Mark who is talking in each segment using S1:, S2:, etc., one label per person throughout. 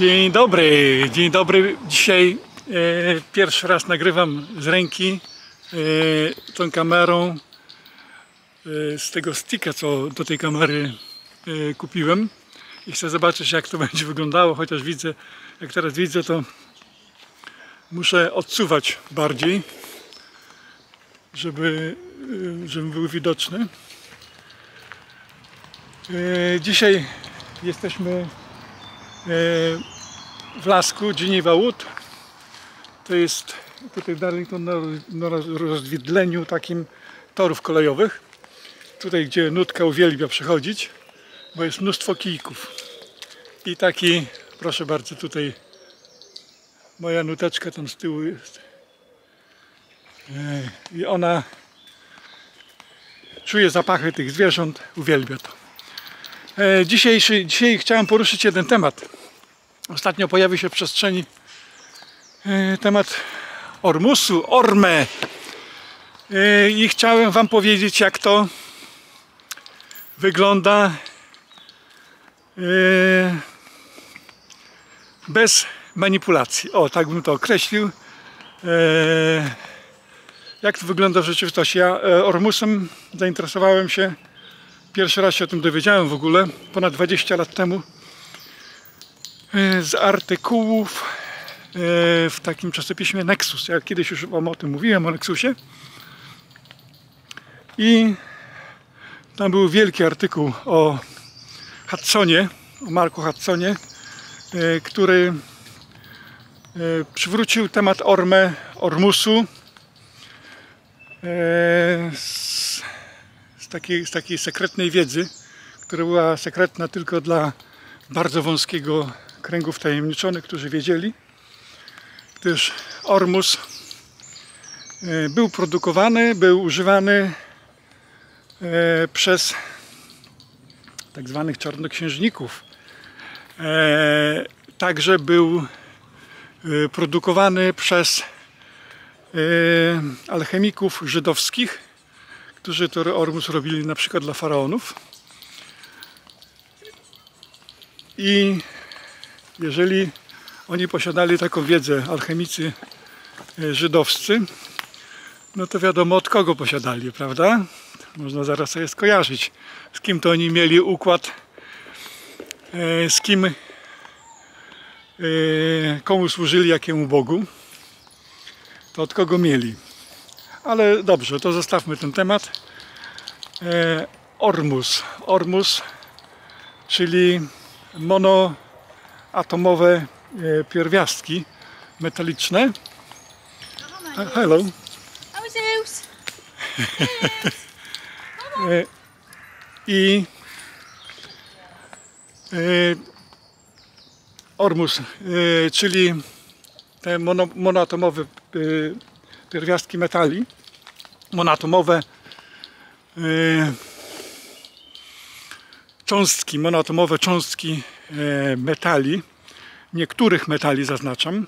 S1: Dzień dobry, dzień dobry. Dzisiaj e, pierwszy raz nagrywam z ręki e, tą kamerą e, z tego sticka, co do tej kamery e, kupiłem. I chcę zobaczyć, jak to będzie wyglądało, chociaż widzę, jak teraz widzę, to muszę odsuwać bardziej, żeby, e, żeby był widoczny. E, Dzisiaj jesteśmy w Lasku, Geneva Wood. To jest tutaj w Darlington na, na rozwidleniu takim torów kolejowych. Tutaj, gdzie nutka uwielbia przychodzić, bo jest mnóstwo kijków. I taki, proszę bardzo, tutaj moja nuteczka tam z tyłu jest. I ona czuje zapachy tych zwierząt, uwielbia to. Dzisiejszy, dzisiaj chciałem poruszyć jeden temat. Ostatnio pojawił się w przestrzeni e, temat Ormusu, Orme. E, I chciałem Wam powiedzieć, jak to wygląda e, bez manipulacji. O, tak bym to określił. Jak to wygląda w rzeczywistości? Ja Ormusem zainteresowałem się Pierwszy raz się o tym dowiedziałem w ogóle, ponad 20 lat temu, z artykułów e, w takim czasopiśmie Nexus. Ja kiedyś już Wam o tym mówiłem, o Nexusie. I tam był wielki artykuł o Hudsonie, o Marku Hudsonie, e, który przywrócił temat Orme, Ormusu z z takiej, z takiej sekretnej wiedzy, która była sekretna tylko dla bardzo wąskiego kręgu wtajemniczonych, którzy wiedzieli, gdyż Ormus e, był produkowany, był używany e, przez tak zwanych czarnoksiężników. E, Także był produkowany przez alchemików żydowskich, którzy to Ormus robili na przykład dla faraonów. I jeżeli oni posiadali taką wiedzę, alchemicy e, żydowscy, no to wiadomo od kogo posiadali, prawda? Można zaraz sobie skojarzyć, z kim to oni mieli układ, e, z kim, e, komu służyli, jakiemu Bogu, to od kogo mieli. Ale dobrze, to zostawmy ten temat. Ormus. Ormus, czyli monoatomowe e, pierwiastki metaliczne. Hello.
S2: Is Zeus?
S1: E, I e, Ormus, czyli te mono, monoatomowe pierwiastki metali, monoatomowe cząstki, monoatomowe cząstki metali, niektórych metali zaznaczam.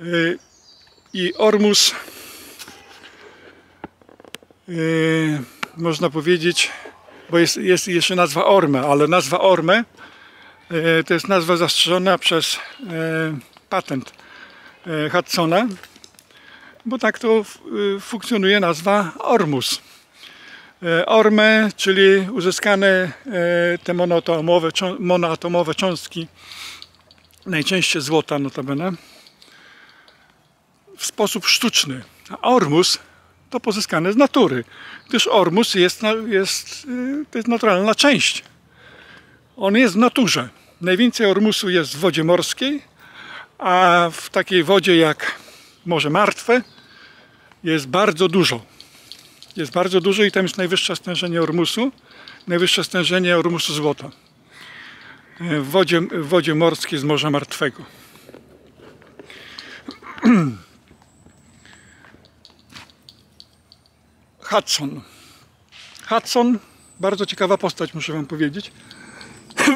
S1: E, I Ormus e, można powiedzieć, bo jest, jest jeszcze nazwa Orme, ale nazwa Orme e, to jest nazwa zastrzeżona przez e, patent e, Hudsona, bo tak to funkcjonuje nazwa Ormus. E, Orme, czyli uzyskane e, te monoatomowe, monoatomowe cząstki, najczęściej złota notabene, w sposób sztuczny. A Ormus to pozyskane z natury, gdyż Ormus jest, jest, y, to jest naturalna część. On jest w naturze. Najwięcej Ormusu jest w wodzie morskiej, a w takiej wodzie jak Morze Martwe jest bardzo dużo. Jest bardzo dużo i tam jest najwyższe stężenie Ormusu, najwyższe stężenie Ormusu złota. E, W wodzie, w wodzie morskiej z Morza Martwego. Hudson. Hudson, bardzo ciekawa postać, muszę Wam powiedzieć,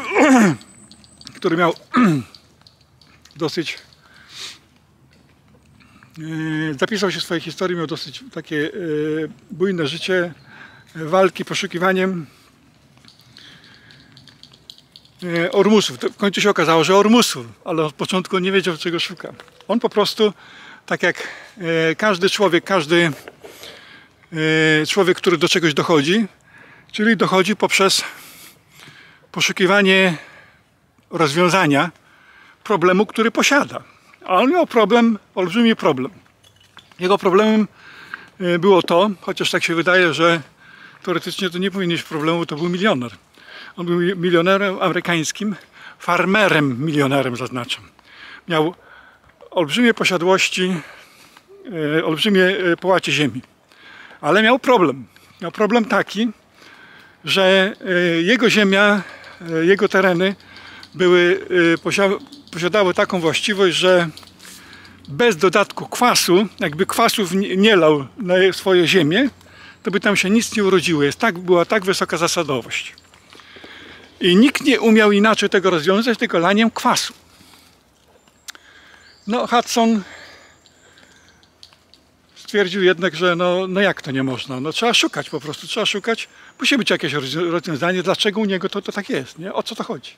S1: który miał dosyć zapisał się w swojej historii, miał dosyć takie e, bujne życie, e, walki, poszukiwaniem e, ormusów. W końcu się okazało, że ormusów, ale od początku nie wiedział, czego szuka. On po prostu, tak jak e, każdy człowiek, każdy e, człowiek, który do czegoś dochodzi, czyli dochodzi poprzez poszukiwanie rozwiązania problemu, który posiada. A on miał problem, olbrzymi problem. Jego problemem e, było to, chociaż tak się wydaje, że teoretycznie to nie powinien mieć problemu, to był milioner. On był milionerem amerykańskim, farmerem milionerem zaznaczam. Miał olbrzymie posiadłości, e, olbrzymie e, połacie ziemi. Ale miał problem. Miał problem taki, że jego ziemia, jego tereny były, posia- posiadały taką właściwość, że bez dodatku kwasu, jakby kwasów nie lał na swoje ziemię, to by tam się nic nie urodziło. Jest tak, była tak wysoka zasadowość. I nikt nie umiał inaczej tego rozwiązać, tylko laniem kwasu. No, Hudson stwierdził jednak, że no, no jak to nie można? No trzeba szukać po prostu, trzeba szukać. Musi być jakieś rozwią- rozwiązanie, dlaczego u niego to, to tak jest, nie? O co to chodzi?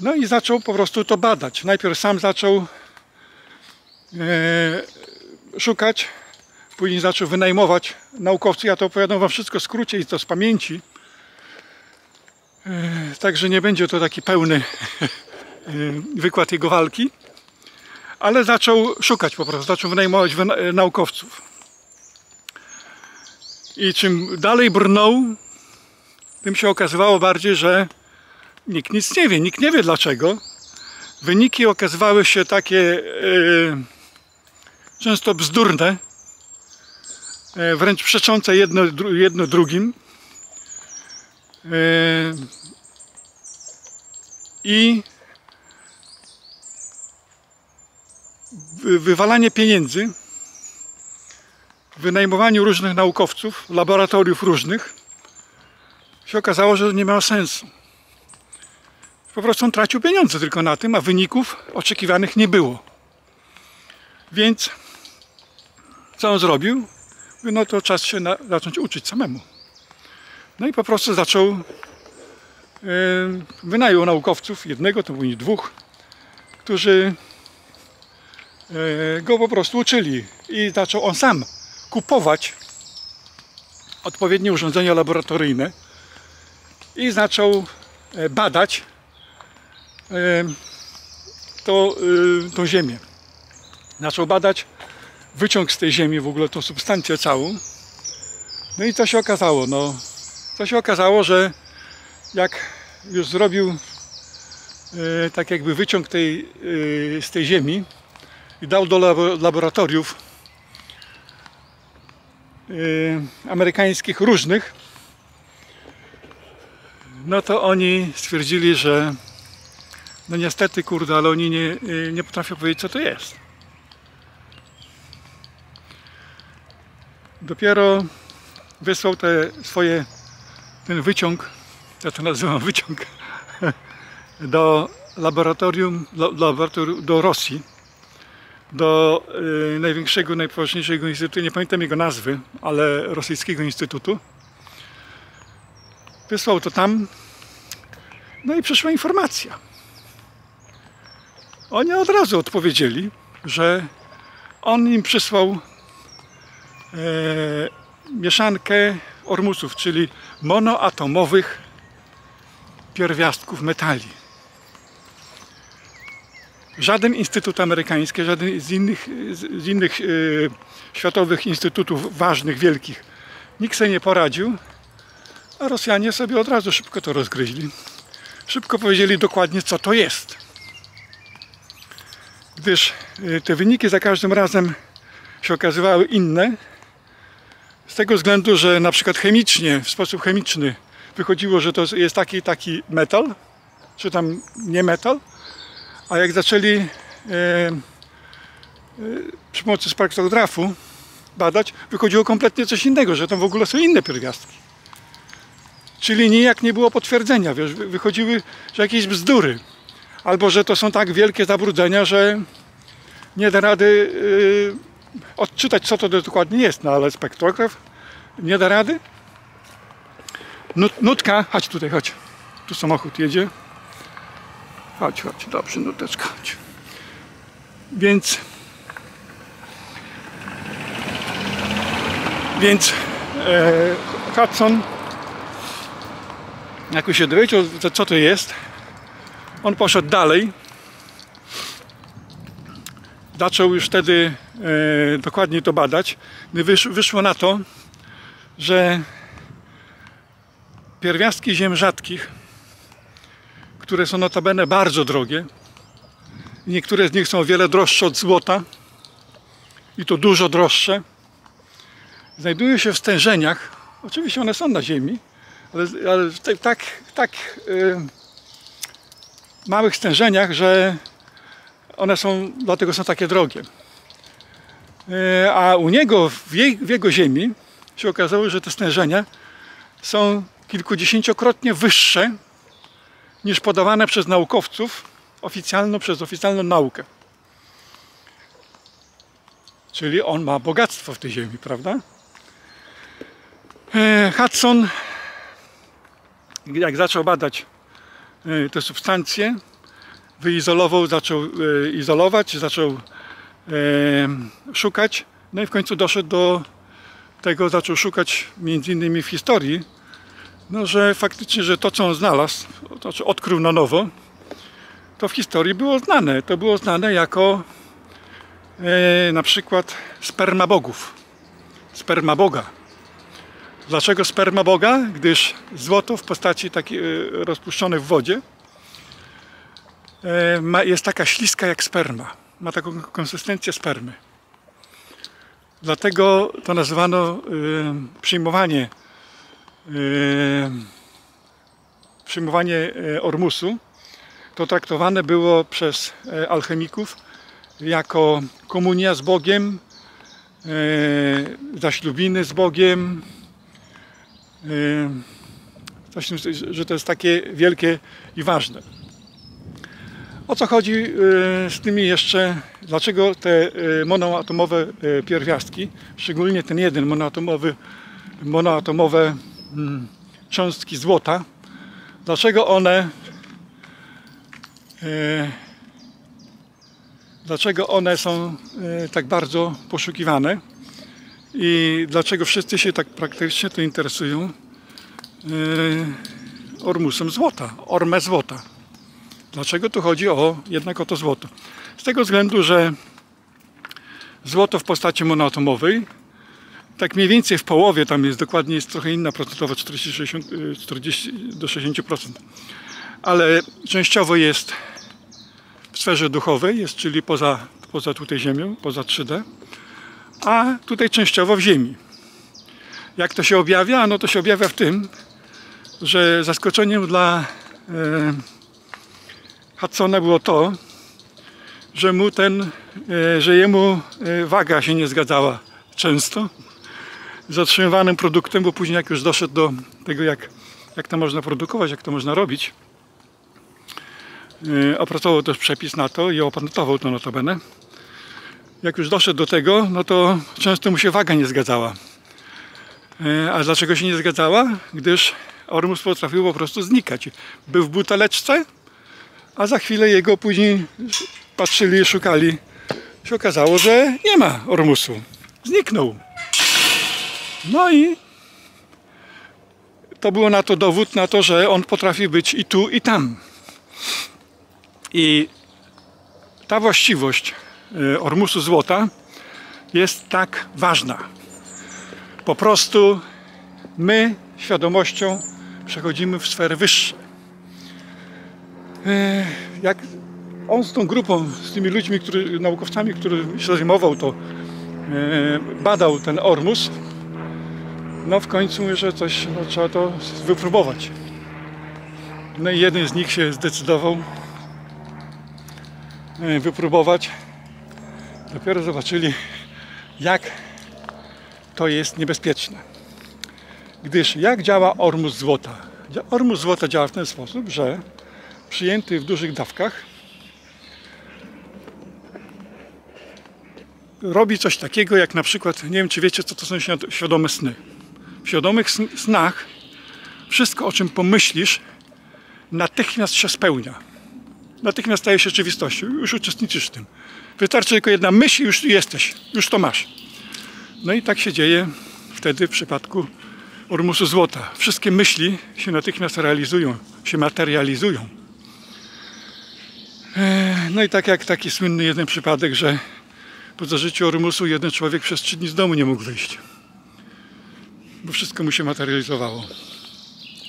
S1: No i zaczął po prostu to badać. Najpierw sam zaczął e, szukać, później zaczął wynajmować naukowców. Ja to opowiadam wam wszystko w skrócie i to z pamięci. E, także nie będzie to taki pełny e, wykład jego walki. Ale zaczął szukać po prostu, zaczął wynajmować wyna- e, naukowców. I czym dalej brnął, tym się okazywało bardziej, że nikt nic nie wie, nikt nie wie dlaczego. Wyniki okazywały się takie e, często bzdurne, e, wręcz przeczące jedno, dru, jedno drugim. E, I wy- wywalanie pieniędzy, wynajmowaniu różnych naukowców, laboratoriów różnych, się okazało, że nie miało sensu. Po prostu on tracił pieniądze tylko na tym, a wyników oczekiwanych nie było. Więc co on zrobił? No to czas się na, zacząć uczyć samemu. No i po prostu zaczął, e, wynajął naukowców, jednego, to później dwóch, którzy e, go po prostu uczyli. I zaczął on sam kupować odpowiednie urządzenia laboratoryjne i zaczął e, badać to, e, tą ziemię. Zaczął badać wyciąg z tej ziemi, w ogóle tą substancję całą. No i co się okazało? No, co się okazało, że jak już zrobił e, tak jakby wyciąg tej, e, z tej ziemi i dał do labo- laboratoriów e, amerykańskich różnych, no to oni stwierdzili, że no niestety, kurde, ale oni nie, y, nie potrafią powiedzieć, co to jest. Dopiero wysłał te swoje, ten wyciąg, ja to nazywam wyciąg, do laboratorium, laboratorium do Rosji, do y, największego, najpoważniejszego instytutu, nie pamiętam jego nazwy, ale rosyjskiego instytutu. Wysłał to tam, no i przyszła informacja. Oni od razu odpowiedzieli, że on im przysłał e, mieszankę ormusów, czyli monoatomowych pierwiastków metali. Żaden instytut amerykański, żaden z innych, z innych e, światowych instytutów ważnych, wielkich, nikt sobie nie poradził, a Rosjanie sobie od razu szybko to rozgryźli. Szybko powiedzieli dokładnie, co to jest. Gdyż y, te wyniki za każdym razem się okazywały inne. Z tego względu, że na przykład chemicznie, w sposób chemiczny wychodziło, że to jest taki taki metal, czy tam nie metal, a jak zaczęli e, e, przy pomocy spektrografu badać, wychodziło kompletnie coś innego, że tam w ogóle są inne pierwiastki. Czyli nijak nie było potwierdzenia, wiesz, wy- wychodziły, że jakieś bzdury. Albo, że to są tak wielkie zabrudzenia, że nie da rady yy, odczytać, co to dokładnie jest, no ale spektrograf nie da rady. Nut, nutka, chodź tutaj, chodź. Tu samochód jedzie. Chodź, chodź, dobrze, nuteczka, chodź. Więc... Więc e, Hudson, jak już się dowiedział, co to jest, on poszedł dalej. Zaczął już wtedy e, dokładnie to badać. Wysz, wyszło na to, że pierwiastki ziem rzadkich, które są notabene bardzo drogie, niektóre z nich są o wiele droższe od złota i to dużo droższe, znajdują się w stężeniach. Oczywiście one są na Ziemi, ale, ale tak, tak, y, małych stężeniach, że one są, dlatego są takie drogie. Y, a u niego, w, jej, w jego ziemi, się okazało, że te stężenia są kilkudziesięciokrotnie wyższe niż podawane przez naukowców oficjalną, przez oficjalną naukę. Czyli on ma bogactwo w tej ziemi, prawda? E, Hudson, jak zaczął badać e, te substancje, wyizolował, zaczął e, izolować, zaczął e, szukać, no i w końcu doszedł do tego, zaczął szukać między innymi w historii, no, że faktycznie, że to co on znalazł, to znaczy odkrył na nowo, to w historii było znane. To było znane jako e, na przykład sperma bogów, sperma Boga. Dlaczego sperma Boga? Gdyż złoto w postaci takiej e, rozpuszczone w wodzie ma, jest taka śliska jak sperma. Ma taką konsystencję spermy. Dlatego to nazywano e, przyjmowanie przyjmowanie ormusu to traktowane było przez alchemików jako komunia z Bogiem, zaślubiny z Bogiem, że to jest takie wielkie i ważne. O co chodzi e, z tymi jeszcze, dlaczego te e, monoatomowe pierwiastki, szczególnie ten jeden monoatomowy, monoatomowe mm, cząstki złota, dlaczego one dlaczego one są tak bardzo poszukiwane i dlaczego wszyscy się tak praktycznie to interesują e, ormusem złota, ormę złota. Dlaczego tu chodzi o jednak o to złoto? Z tego względu, że złoto w postaci monoatomowej tak mniej więcej w połowie, tam jest dokładnie jest trochę inna procentowa, 40, 60, y, 40 do 60%. Ale częściowo jest w sferze duchowej, jest, czyli poza, poza tutaj Ziemią, poza 3D, a tutaj częściowo w Ziemi. Jak to się objawia? No to się objawia w tym, że zaskoczeniem dla e, Hudsona było to, że mu ten, e, że jemu e, waga się nie zgadzała często zatrzymywanym produktem, bo później jak już doszedł do tego, jak, jak to można produkować, jak to można robić, yy, opracował też przepis na to i opatentował to notabene. Jak już doszedł do tego, no to często mu się waga nie zgadzała. Yy, a dlaczego się nie zgadzała? Gdyż ormus potrafił po prostu znikać. Był w buteleczce, a za chwilę jego później patrzyli, szukali. Się okazało, że nie ma ormusu. Zniknął. No i to było na to dowód na to, że on potrafi być i tu, i tam. I ta właściwość e, ormusu złota jest tak ważna. Po prostu my świadomością przechodzimy w sfery wyższe. E, Jak on z tą grupą, z tymi ludźmi, który, naukowcami, który się zajmował to, e, badał ten ormus, no w końcu mówię, że coś no, trzeba to wypróbować. No i jeden z nich się zdecydował wypróbować. Dopiero zobaczyli, jak to jest niebezpieczne. Gdyż jak działa ormus złota? Ormus złota działa w ten sposób, że przyjęty w dużych dawkach robi coś takiego, jak na przykład, nie wiem czy wiecie, co to są świad- świadome sny. W świadomych sn- snach wszystko, o czym pomyślisz, natychmiast się spełnia. natychmiast staje się rzeczywistością. Już uczestniczysz w tym. Wystarczy tylko jedna myśl i już jesteś. Już to masz. No i tak się dzieje wtedy w przypadku Ormusu Złota. Wszystkie myśli się natychmiast realizują, się materializują. E, No i tak jak taki słynny jeden przypadek, że po zażyciu Ormusu jeden człowiek przez trzy dni z domu nie mógł wyjść. Bo wszystko mu się materializowało.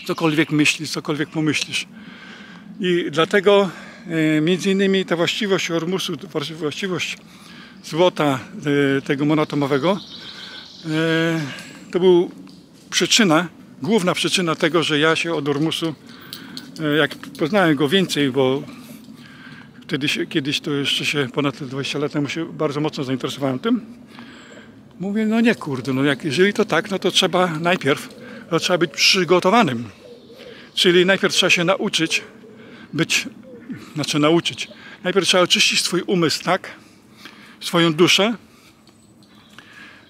S1: Cokolwiek myślisz, cokolwiek pomyślisz. I dlatego między innymi ta właściwość Ormusu, właściwość złota e, tego monotomowego e, to był przyczyna, główna przyczyna tego, że ja się od Ormusu, e, jak poznałem go więcej, bo wtedy się, kiedyś to jeszcze się ponad te 20 lat temu się bardzo mocno zainteresowałem tym. Mówię, no nie kurde, no jak, jeżeli to tak, no to trzeba najpierw, to trzeba być przygotowanym. Czyli najpierw trzeba się nauczyć być, znaczy nauczyć. Najpierw trzeba oczyścić swój umysł tak, swoją duszę,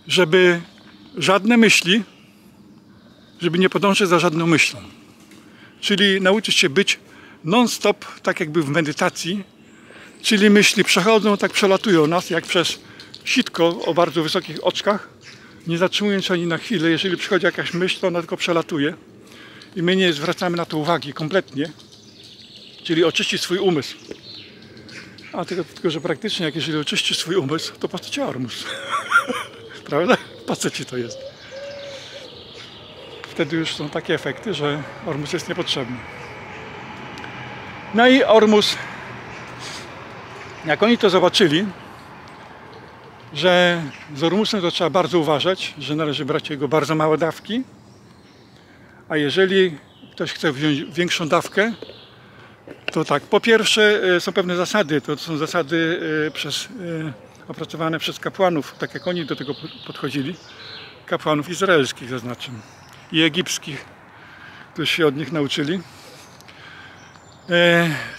S1: żeby żadne myśli, żeby nie podążać za żadną myślą. Czyli nauczyć się być non-stop, tak jakby w medytacji, czyli myśli przechodzą, tak przelatują nas, jak przez sitko o bardzo wysokich oczkach, nie zatrzymując się ani na chwilę. Jeżeli przychodzi jakaś myśl, to ona tylko przelatuje i my nie zwracamy na to uwagi kompletnie, czyli oczyścić swój umysł. A tylko, tylko, że praktycznie, jak jeżeli oczyścisz swój umysł, to ci ormus? Prawda? Ci to jest? Wtedy już są takie efekty, że ormus jest niepotrzebny. No i ormus, jak oni to zobaczyli, że z ormusem to trzeba bardzo uważać, że należy brać jego bardzo małe dawki, a jeżeli ktoś chce wziąć większą dawkę, to tak, po pierwsze e, są pewne zasady, to są zasady e, przez, e, opracowane przez kapłanów, tak jak oni do tego podchodzili, kapłanów izraelskich zaznaczam i egipskich, którzy się od nich nauczyli.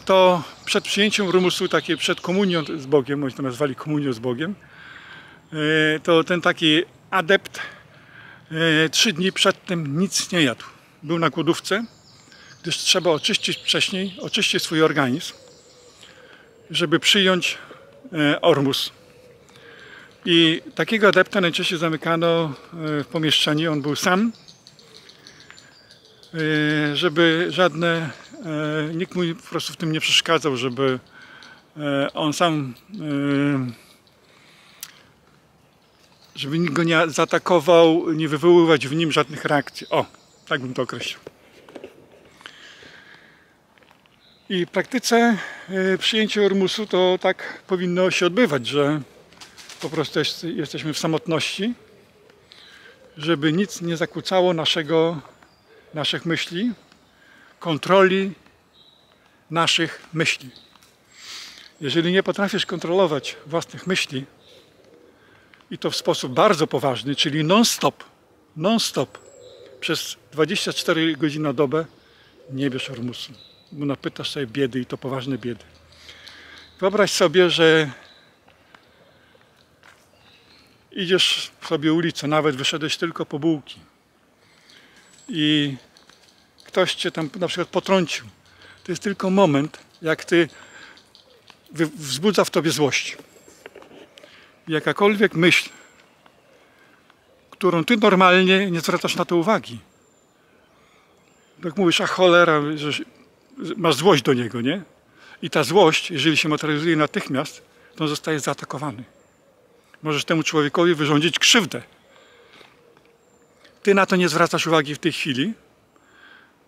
S1: To przed przyjęciem rumusu, takie przed komunią z Bogiem, oni to nazwali komunią z Bogiem, to ten taki adept trzy dni przed tym nic nie jadł. Był na głodówce, gdyż trzeba oczyścić wcześniej, oczyścić swój organizm, żeby przyjąć ormus. I takiego adepta najczęściej zamykano w pomieszczeniu, on był sam, żeby żadne, nikt mu po prostu w tym nie przeszkadzał, żeby on sam, żeby nikt go nie zaatakował, nie wywoływać w nim żadnych reakcji. O, tak bym to określił. I w praktyce przyjęcie ormusu to tak powinno się odbywać, że po prostu jest, jesteśmy w samotności, żeby nic nie zakłócało naszego, naszych myśli, kontroli naszych myśli. Jeżeli nie potrafisz kontrolować własnych myśli i to w sposób bardzo poważny, czyli non-stop, non-stop, przez 24 godziny na dobę, nie bierz ormusu napytasz sobie biedy i to poważne biedy. Wyobraź sobie, że idziesz sobie ulicą, nawet wyszedłeś tylko po bułki i ktoś cię tam na przykład potrącił. To jest tylko moment, jak ty wzbudza w tobie złość. Jakakolwiek myśl, którą ty normalnie nie zwracasz na to uwagi. Tak mówisz, a cholera, że masz złość do niego, nie? I ta złość, jeżeli się materializuje natychmiast, to on zostaje zaatakowany. Możesz temu człowiekowi wyrządzić krzywdę. Ty na to nie zwracasz uwagi w tej chwili,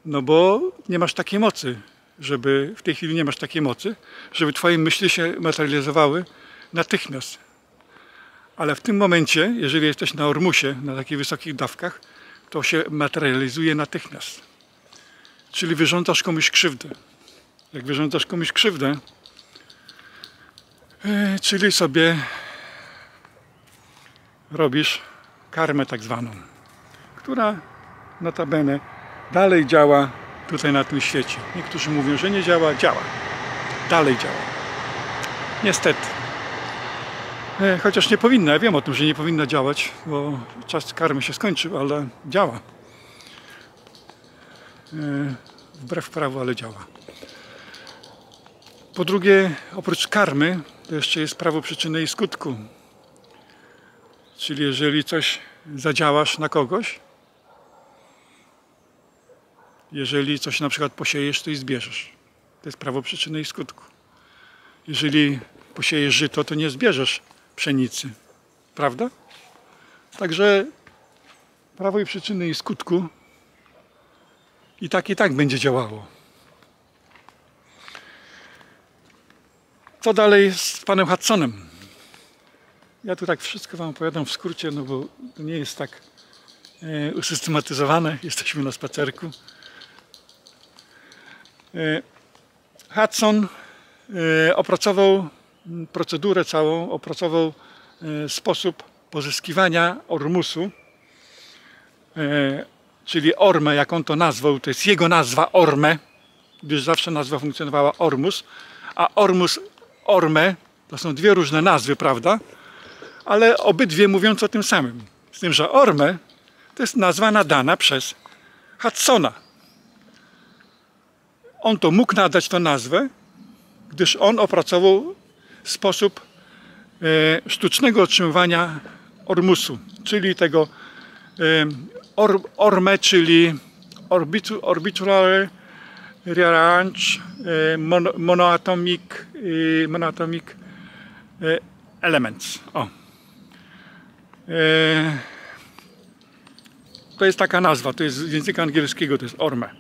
S1: no bo nie masz takiej mocy, żeby w tej chwili nie masz takiej mocy, żeby twoje myśli się materializowały natychmiast. Ale w tym momencie, jeżeli jesteś na ormusie, na takich wysokich dawkach, to się materializuje natychmiast. Czyli wyrządzasz komuś krzywdę. Jak wyrządzasz komuś krzywdę, e, czyli sobie robisz karmę tak zwaną, która notabene dalej działa tutaj na tym świecie. Niektórzy mówią, że nie działa, działa. Dalej działa. Niestety. E, chociaż nie powinna, ja wiem o tym, że nie powinna działać, bo czas karmy się skończył, ale działa. E, wbrew prawu, ale działa. Po drugie, oprócz karmy, to jeszcze jest prawo przyczyny i skutku. Czyli jeżeli coś zadziałasz na kogoś, jeżeli coś na przykład posiejesz, to i zbierzesz. To jest prawo przyczyny i skutku. Jeżeli posiejesz żyto, to nie zbierzesz pszenicy. Prawda? Także prawo i przyczyny i skutku i tak i tak będzie działało. Co dalej z panem Hudsonem? Ja tu tak wszystko wam opowiadam w skrócie, no bo nie jest tak e, usystematyzowane. Jesteśmy na spacerku. E, Hudson e, opracował procedurę całą, opracował sposób pozyskiwania ormusu, czyli ormę, jak on to nazwał, to jest jego nazwa ormę, gdyż zawsze nazwa funkcjonowała ormus, a ormus, ormę to są dwie różne nazwy, prawda? Ale obydwie mówiąc o tym samym. Z tym, że ormę to jest nazwa nadana przez Hudsona. On to mógł nadać tę nazwę, gdyż on opracował sposób e, sztucznego otrzymywania ormusu, czyli tego e, or, ormę, czyli orbitu, orbitrary rearrange mono, monoatomic, e, monoatomic e, elements. O. E, to jest taka nazwa, to jest z języka angielskiego, to jest orme.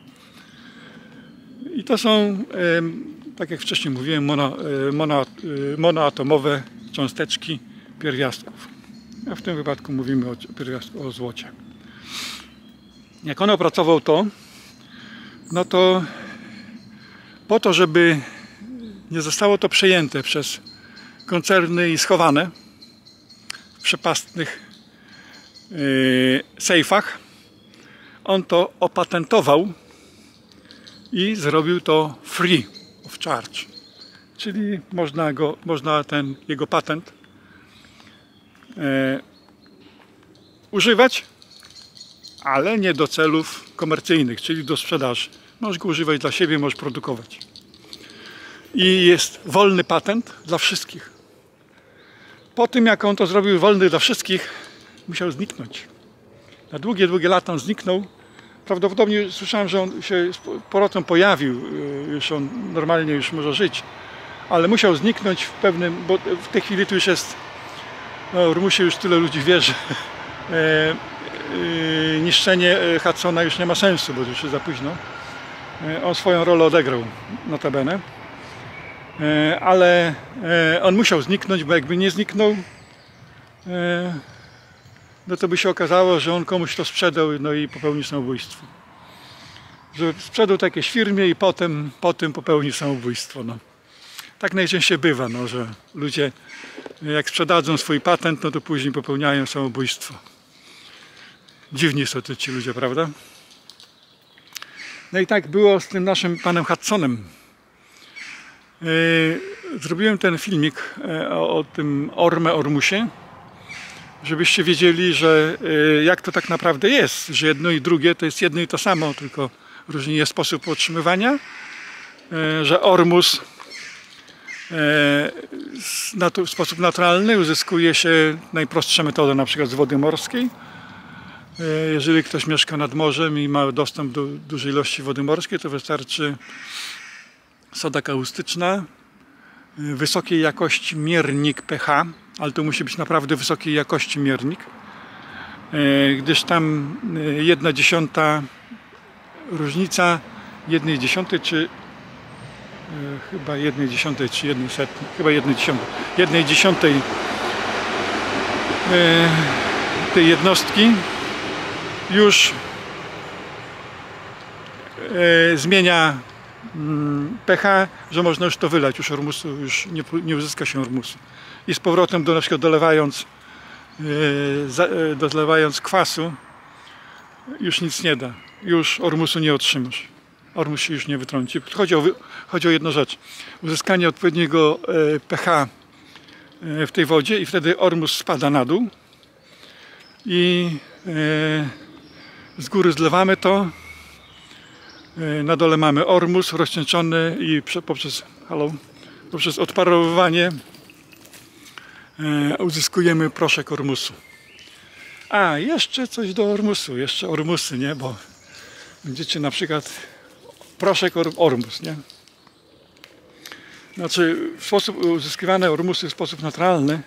S1: I to są, tak jak wcześniej mówiłem, mono, mono, monoatomowe cząsteczki pierwiastków. A w tym wypadku mówimy o o złocie. Jak on opracował to, no to po to, żeby nie zostało to przejęte przez koncerny i schowane w przepastnych yy, sejfach, on to opatentował i zrobił to free of charge. Czyli można, go, można ten jego patent e, używać, ale nie do celów komercyjnych, czyli do sprzedaży. Możesz go używać dla siebie, możesz produkować. I jest wolny patent dla wszystkich. Po tym, jak on to zrobił wolny dla wszystkich, musiał zniknąć. Na długie, długie lata on zniknął. Prawdopodobnie słyszałem, że on się z powrotem pojawił, y, już on normalnie już może żyć, ale musiał zniknąć w pewnym, bo w tej chwili tu już jest, no w Rumusie już tyle ludzi wie, że e, niszczenie e, Hudsona już nie ma sensu, bo już jest za późno. E, on swoją rolę odegrał, notabene. Ale on musiał zniknąć, bo jakby nie zniknął, no to by się okazało, że on komuś to sprzedał no i popełnił samobójstwo. Że sprzedał to jakiejś firmie i potem, potem popełnił samobójstwo. No. Tak najczęściej bywa, no, że ludzie jak sprzedadzą swój patent, no to później popełniają samobójstwo. Dziwni są to ci ludzie, prawda? No i tak było z tym naszym panem Hudsonem. Yy, Zrobiłem ten filmik e, o, tym Orme Ormusie, żebyście wiedzieli, że e, jak to tak naprawdę jest, że jedno i drugie to jest jedno i to samo, tylko różni jest sposób otrzymywania, e, że Ormus w sposób naturalny uzyskuje się najprostsze metody, na przykład z wody morskiej. E, Jeżeli ktoś mieszka nad morzem i ma dostęp do dużej ilości wody morskiej, to wystarczy soda kaustyczna, e, wysokiej jakości miernik pH, ale to musi być naprawdę wysokiej jakości miernik, e, gdyż tam jedna dziesiąta różnica jednej dziesiątej czy chyba jednej dziesiątej czy jednej setnej, chyba jednej dziesiątej, jednej dziesiątej tej jednostki już e, zmienia mm, pH, że można już to wylać, już ormusu, już nie, nie uzyska się ormusu. I z powrotem do, na przykład dolewając, e, e, dolewając kwasu, już nic nie da. Już ormusu nie otrzymasz. Ormus się już nie wytrąci. Chodzi o, chodzi o jedną rzecz. Uzyskanie odpowiedniego pH w tej wodzie i wtedy ormus spada na dół i z góry zlewamy to. E, Na dole mamy ormus rozcieńczony i prze- poprzez, poprzez odparowywanie e, uzyskujemy proszek ormusu. A, jeszcze coś do ormusu, jeszcze ormusy, nie? Bo będziecie na przykład proszek or, ormus, nie? Znaczy, w sposób uzyskiwane ormusy w sposób naturalny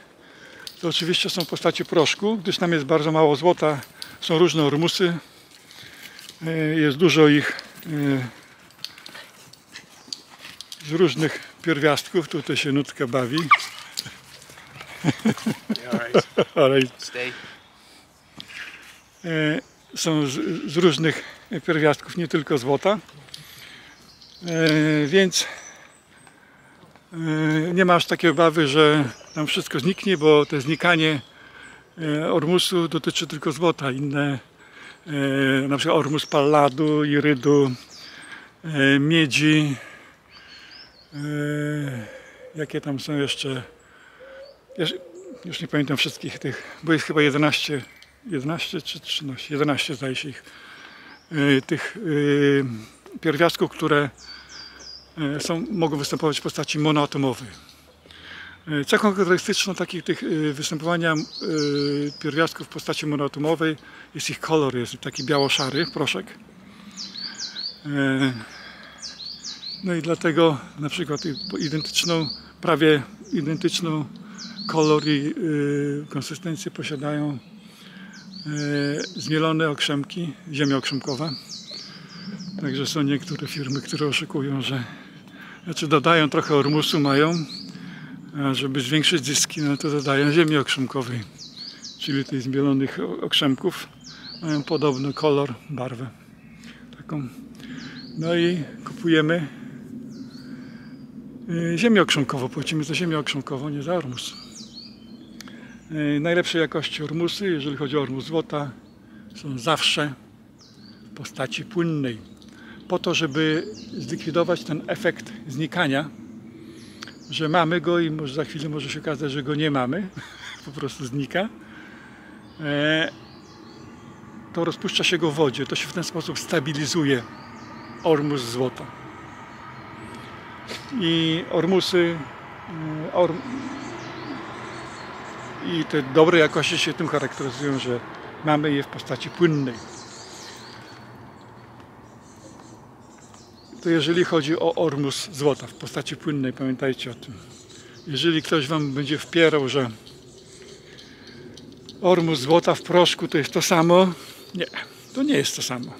S1: to oczywiście są w postaci proszku, gdyż tam jest bardzo mało złota, są różne ormusy, jest dużo ich e, z różnych pierwiastków. Tutaj się nutka bawi. E, są z, różnych pierwiastków, nie tylko złota. E, więc e, nie masz takiej obawy, że tam wszystko zniknie, bo to znikanie e, ormusu dotyczy tylko złota. Inne, e, na przykład ormus palladu, irydu, e, miedzi. E, jakie tam są jeszcze? Już, nie pamiętam wszystkich tych, bo jest chyba 11, 11 czy 13, 11 zdaje się ich, e, tych e, pierwiastków, które e, są, mogą występować w postaci monoatomowej. E, Cechą charakterystyczną takich tych e, występowania e, pierwiastków w postaci monoatomowej jest ich kolor, jest taki biało-szary proszek. No i dlatego na przykład identyczną, prawie identyczną kolor i konsystencję posiadają zmielone okrzemki, ziemia okrzemkowa. Także są niektóre firmy, które oszukują, że znaczy dodają trochę ormusu, mają, żeby zwiększyć zyski, no to dodają ziemi okrzemkowej, czyli tych zmielonych o- okrzemków. Mają podobny kolor, barwę taką. No i kupujemy y, ziemię okrzemkową. Płacimy za ziemię okrzemkową, nie za ormus. Y, Najlepszej jakości ormusy, jeżeli chodzi o ormus złota, są zawsze w postaci płynnej. Po to, żeby zlikwidować ten efekt znikania, że mamy go i może za chwilę może się okazać, że go nie mamy, po prostu znika. E, To rozpuszcza się go w wodzie. To się w ten sposób stabilizuje ormus złota. I ormusy y, or, i te dobre jakości się tym charakteryzują, że mamy je w postaci płynnej. To jeżeli chodzi o ormus złota w postaci płynnej, pamiętajcie o tym. Jeżeli ktoś Wam będzie wpierał, że ormus złota w proszku to jest to samo, nie, to nie jest to samo.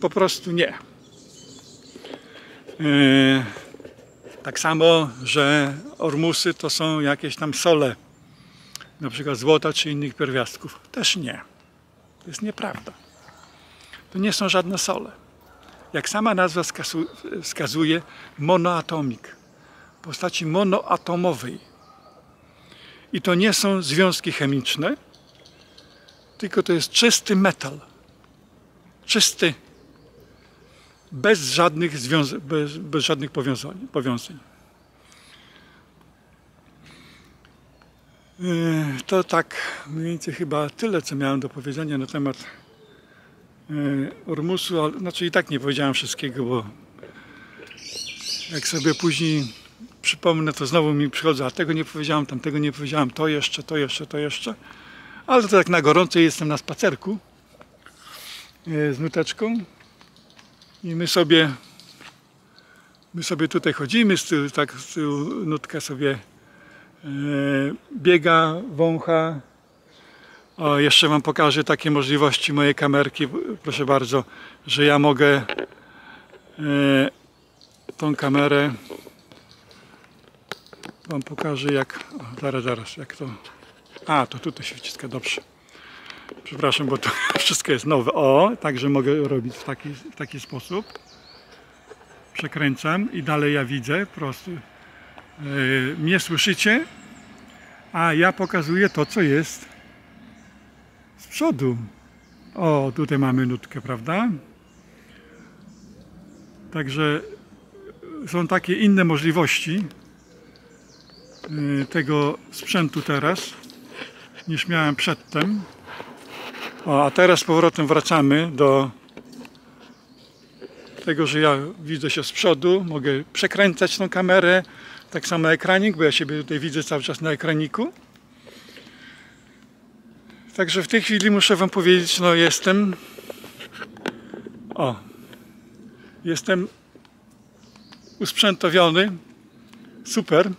S1: Po prostu nie. Yy, tak samo, że ormusy to są jakieś tam sole, na przykład złota czy innych pierwiastków. Też nie. To jest nieprawda. To nie są żadne sole. Jak sama nazwa wskazu- wskazuje, monoatomik. Postaci monoatomowej. I to nie są związki chemiczne, tylko to jest czysty metal. Czysty bez żadnych, bez, bez żadnych powiązań. powiązań. Yy, To tak mniej więcej chyba tyle, co miałem do powiedzenia na temat Ormusu, ale znaczy i tak nie powiedziałem wszystkiego, bo jak sobie później przypomnę, to znowu mi przychodzą, a tego nie powiedziałem, tamtego nie powiedziałem, to jeszcze, to jeszcze, to jeszcze. Ale to tak na gorąco jestem na spacerku yy, z nuteczką i my sobie my sobie tutaj chodzimy, z tyłu, tak z tyłu nutka sobie e, biega, wącha. O, jeszcze Wam pokażę takie możliwości mojej kamerki, proszę bardzo, że ja mogę e, tą kamerę Wam pokażę jak, o, zaraz, zaraz, jak to, a to tutaj się wciska, dobrze. Przepraszam, bo to wszystko jest nowe. O, także mogę robić w taki, w taki sposób. Przekręcam i dalej ja widzę po prostu. Yy, mnie słyszycie, a ja pokazuję to, co jest przodu. O, tutaj mamy nutkę, prawda? Także są takie inne możliwości yy, tego sprzętu teraz niż miałem przedtem. O, a teraz z powrotem wracamy do tego, że ja widzę się z przodu, mogę przekręcać tą kamerę, tak samo ekranik, bo ja siebie tutaj widzę cały czas na ekraniku. Także w tej chwili muszę Wam powiedzieć, no jestem. O, jestem usprzętowiony. Super.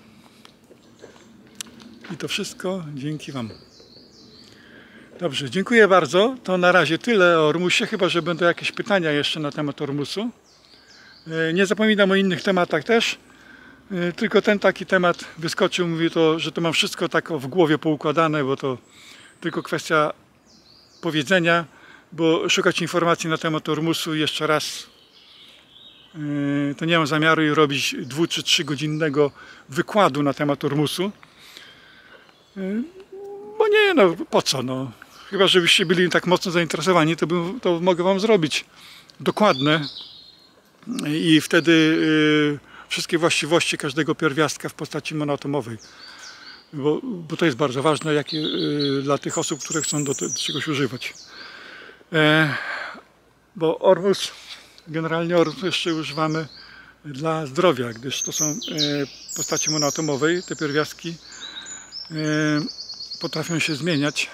S1: I to wszystko dzięki Wam. Dobrze, dziękuję bardzo. To na razie tyle o Ormusie, chyba że będą jakieś pytania jeszcze na temat Ormusu. E, Nie zapominam o innych tematach też. E, Tylko ten taki temat wyskoczył, mówię to, że to mam wszystko tak w głowie poukładane, bo to tylko kwestia powiedzenia, bo szukać informacji na temat Ormusu jeszcze raz yy, to nie mam zamiaru robić dwu czy trzy godzinnego wykładu na temat Ormusu. Yy, Bo nie, no po co, no. Chyba, żebyście byli tak mocno zainteresowani, to, bym, to mogę wam zrobić dokładne i wtedy yy, wszystkie właściwości każdego pierwiastka w postaci monatomowej bo, bo to jest bardzo ważne jakie, y, dla tych osób, które chcą do, do czegoś używać. E, bo Ormus, generalnie Ormus jeszcze używamy dla zdrowia, gdyż to są e, postaci monoatomowej, te pierwiastki e, potrafią się zmieniać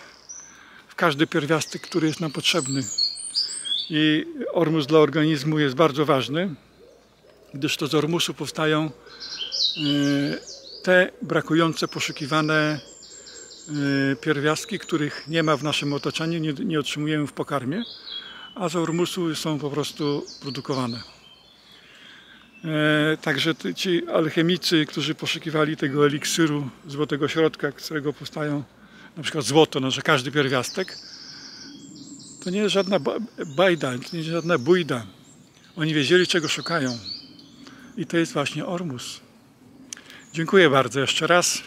S1: w każdy pierwiastek, który jest nam potrzebny. I Ormus dla organizmu jest bardzo ważny, gdyż to z Ormusu powstają e, te brakujące, poszukiwane y, pierwiastki, których nie ma w naszym otoczeniu, nie, nie otrzymujemy w pokarmie, a z ormusu są po prostu produkowane. E, Także ci alchemicy, którzy poszukiwali tego eliksiru złotego środka, z którego powstają na przykład złoto, no, że każdy pierwiastek, to nie jest żadna ba- bajda, to nie jest żadna bójda. Oni wiedzieli, czego szukają. I to jest właśnie ormus. Dziękuję bardzo jeszcze raz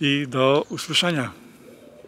S1: i do usłyszenia.